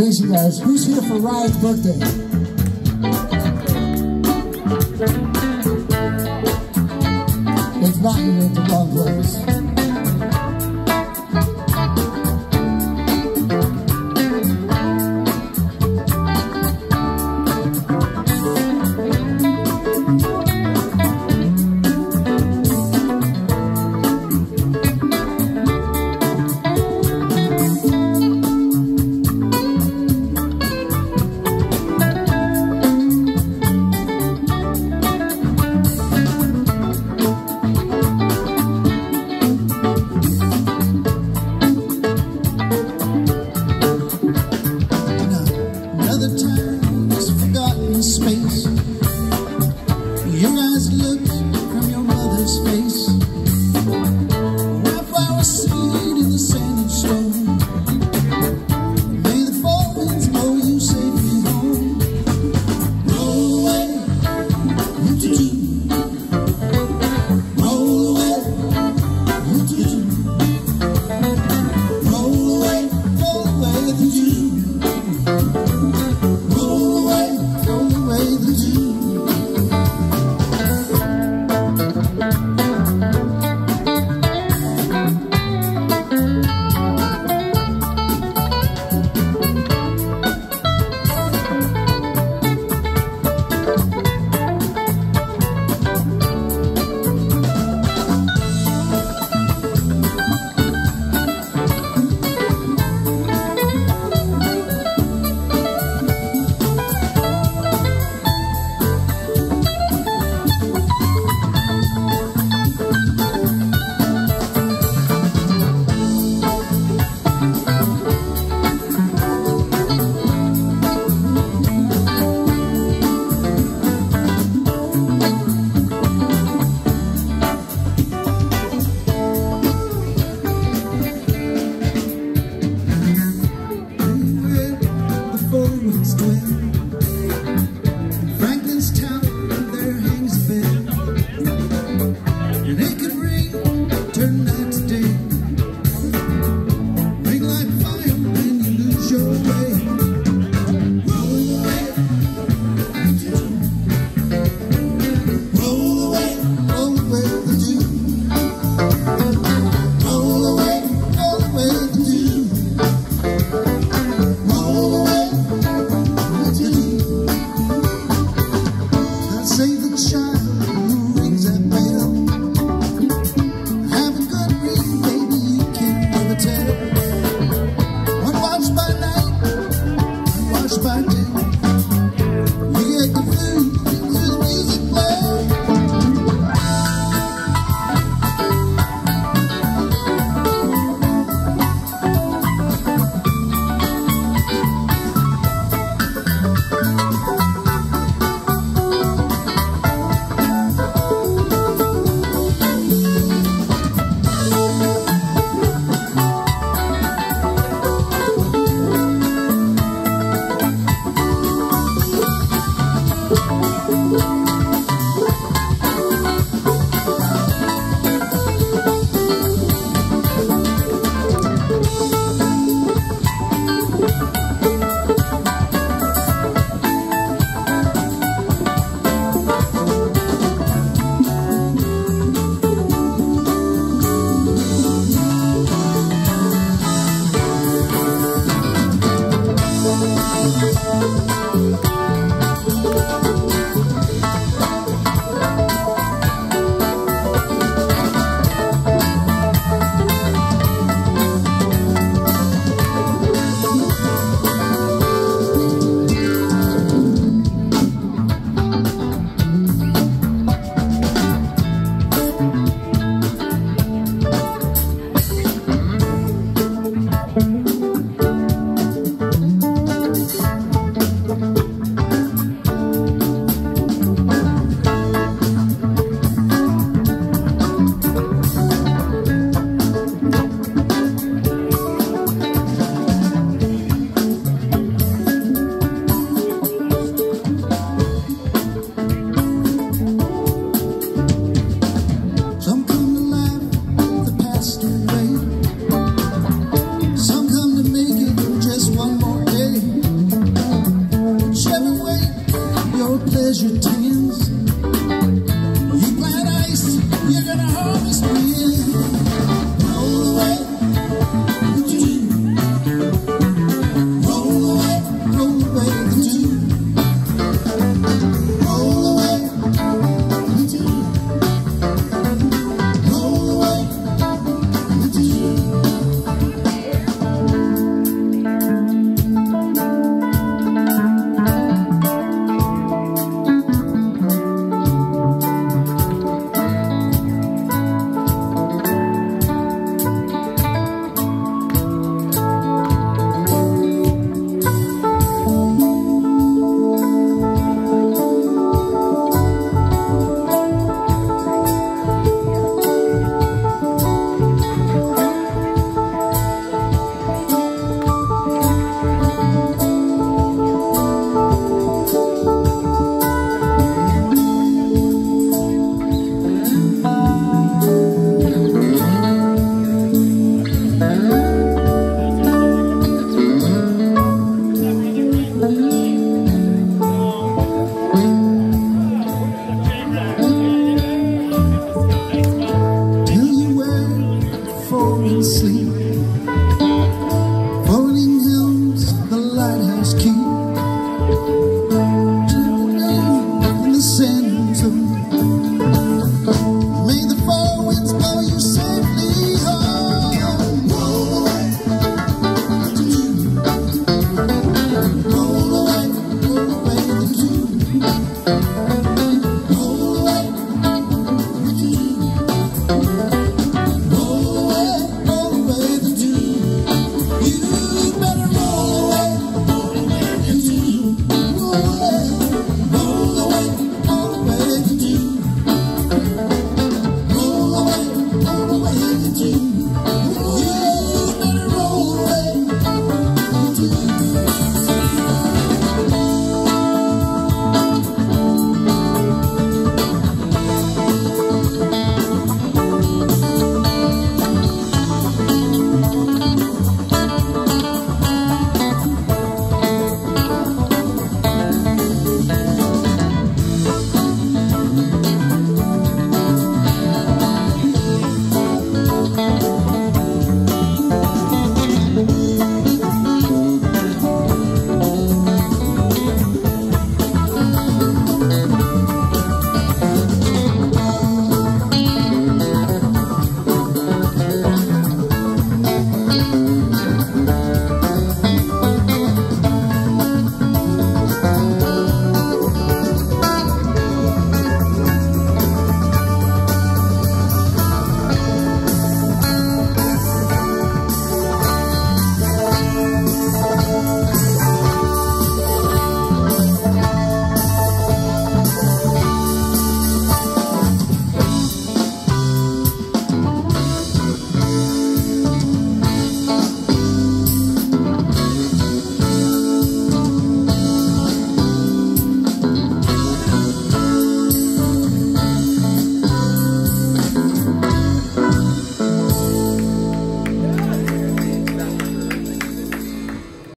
Thanks, you guys. Who's here for Ryan's birthday? If not, you're in the wrong place. husband